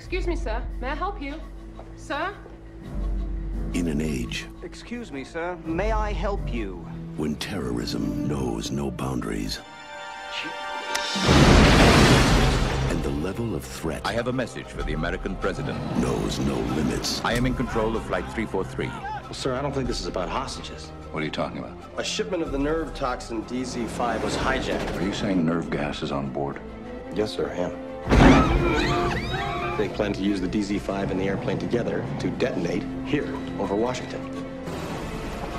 Excuse me, sir. May I help you? Sir? In an age Excuse me, sir. May I help you? when terrorism knows no boundaries and the level of threat I have a message for the American president. knows no limits, I am in control of Flight 343. Well, sir, I don't think this is about hostages. What are you talking about? A shipment of the nerve toxin DZ5 was hijacked. Are you saying nerve gas is on board? Yes, sir, I am. They plan to use the DZ5 and the airplane together to detonate here, over Washington.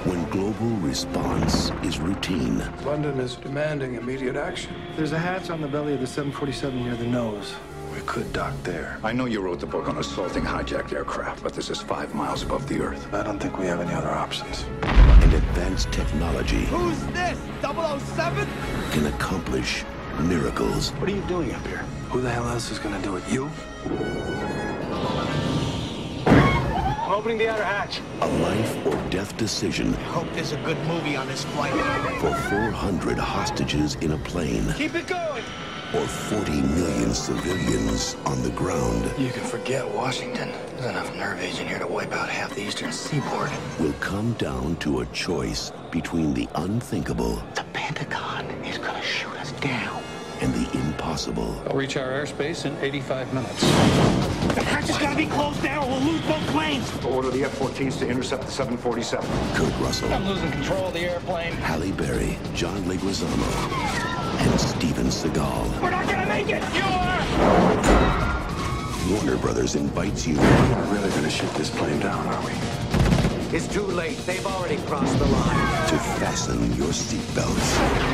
when global response is routine London is demanding immediate action. There's a hatch on the belly of the 747 near the nose. We could dock there. I know you wrote the book on assaulting hijacked aircraft, but this is five miles above the Earth. I don't think we have any other options. and advanced technology Who's this? 007? can accomplish miracles What are you doing up here? Who the hell else is gonna do it? You? I'm opening the outer hatch. a life or death decision Hope there's a good movie on this flight. for 400 hostages in a plane Keep it going! or 40 million civilians on the ground You can forget Washington. There's enough nerve agent here to wipe out half the eastern seaboard. will come down to a choice between the unthinkable The Pentagon is gonna shoot us down. And the impossible. I'll reach our airspace in 85 minutes. The hatch has got to be closed now or we'll lose both planes. Order the F-14s to intercept the 747. Kurt Russell, I'm losing control of the airplane. Halle Berry, John Leguizamo, and Steven Seagal. We're not gonna make it! You are! Warner Brothers invites you We're really gonna shoot this plane down, are we? It's too late. They've already crossed the line. to fasten your seatbelts.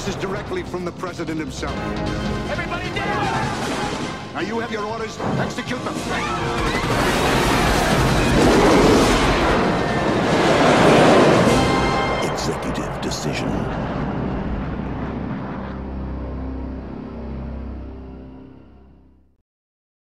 This is directly from the president himself. Everybody down! Now you have your orders. Execute them.